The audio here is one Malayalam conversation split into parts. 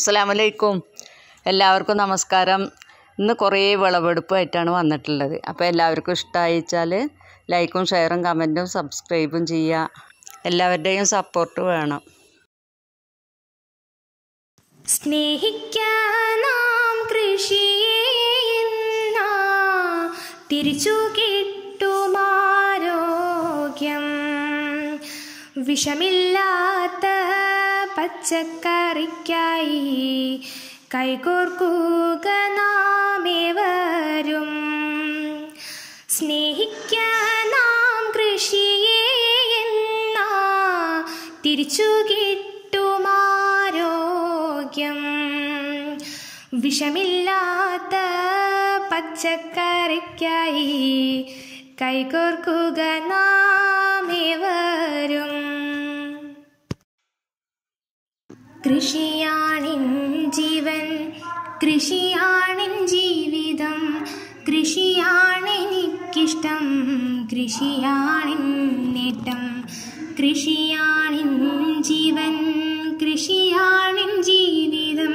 അസ്സലാമലൈക്കും. എല്ലാവർക്കും നമസ്കാരം. ഇന്ന് കുറേ വിളവെടുപ്പായിട്ടാണ് വന്നിട്ടുള്ളത്. അപ്പോൾ എല്ലാവർക്കും ഇഷ്ടമായിച്ചാൽ ലൈക്കും ഷെയറും കമന്റും സബ്സ്ക്രൈബും ചെയ്യുക. എല്ലാവരുടെയും സപ്പോർട്ട് വേണം. സ്നേഹിക്കാം കൃഷിയെ തിരിച്ചു കിട്ടുമാരോഗ്യം വിഷമില്ലാത്ത പച്ചക്കറിക്കായി കൈകോർക്കുക നാമേവരും. സ്നേഹിക്കാനാം കൃഷിയെ എന്നാ തിരിച്ചു കിട്ടുമാരോഗ്യം. വിഷമില്ലാത്ത പച്ചക്കറിക്കായി കൈകോർക്കുക നാമേവരും കൃഷിയാണിൻ ജീവൻ കൃഷിയാണിൻ ജീവിതം കൃഷിയാണെനിക്കിഷ്ടം കൃഷിയാണിൻ നേട്ടം. കൃഷിയാണിൻ ജീവൻ കൃഷിയാണിൻ ജീവിതം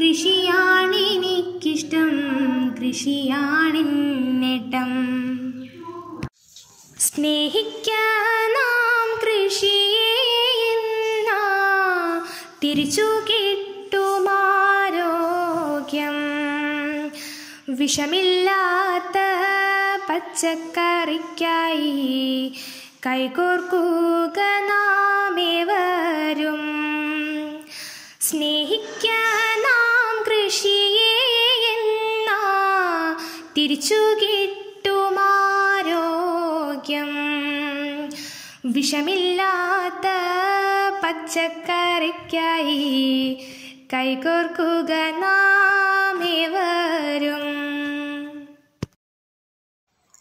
കൃഷിയാണെനിക്കിഷ്ടം കൃഷിയാണിൻ നേട്ടം. സ്നേഹിക്കാനാം നാം എന്നാ തിരിച്ചു കിട്ടുമാരോഗ്യം. വിഷമില്ലാത്ത പച്ചക്കറിക്കായി കൈകോർക്കുക നാമേവരും. സ്നേഹിക്കാനാം കൃഷിയെ എന്നാ തിരിച്ചു കിട്ടുമാരോഗ്യം. വിഷമില്ലാത്ത പച്ചക്കറിക്കായി കൈകോർക്കുക നാമേവരും.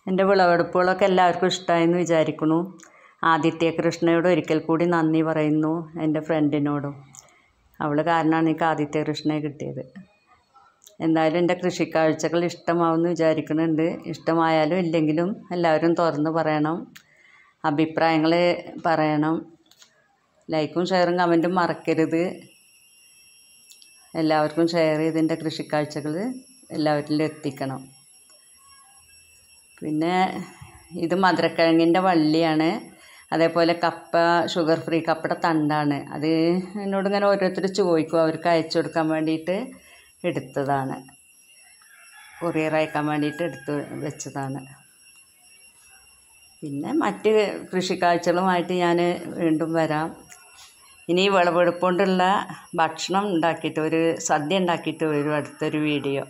എന്റെ വിളവെടുപ്പുകളൊക്കെ എല്ലാവർക്കും ഇഷ്ടമായെന്ന് വിചാരിക്കുന്നു. ആദിത്യ കൃഷ്ണയോട് ഒരിക്കൽ കൂടി നന്ദി പറയുന്നു എന്റെ ഫ്രണ്ടിനോടും. അവൾ കാരണമാണ് എനിക്ക് ആദിത്യ കൃഷ്ണയെ കിട്ടിയത്. എന്തായാലും എന്റെ കൃഷിക്കാഴ്ചകൾ ഇഷ്ടമാവുമെന്ന് വിചാരിക്കുന്നുണ്ട്. ഇഷ്ടമായാലും ഇല്ലെങ്കിലും എല്ലാവരും തുറന്ന് പറയണം. അഭിപ്രായങ്ങൾ പറയണം. ലൈക്കും ഷെയറും കമന്റും മറക്കരുത്. എല്ലാവർക്കും ഷെയർ ചെയ്തിന്റെ കൃഷിക്കാഴ്ചകൾ എല്ലാവരിലും എത്തിക്കണം. പിന്നെ ഇത് മധുരക്കിഴങ്ങിന്റെ വള്ളിയാണ്. അതേപോലെ കപ്പ ഷുഗർ ഫ്രീ കപ്പയുടെ തണ്ടാണ്. അത് എന്നോട് ഇങ്ങനെ ഓരോരുത്തർ ചോദിക്കും. അവർക്ക് അയച്ചു കൊടുക്കാൻ വേണ്ടിയിട്ട് എടുത്തതാണ്. കൊറിയർ അയക്കാൻ വേണ്ടിയിട്ട് എടുത്ത് വെച്ചതാണ്. പിന്നെ മറ്റ് കൃഷിക്കാഴ്ചകളുമായിട്ട് ഞാൻ വീണ്ടും വരാം. ഇനി വിളവെടുപ്പ് കൊണ്ടുള്ള ഭക്ഷണം ഉണ്ടാക്കിയിട്ട് ഒരു സദ്യ ഉണ്ടാക്കിയിട്ട് വരും അടുത്തൊരു വീഡിയോ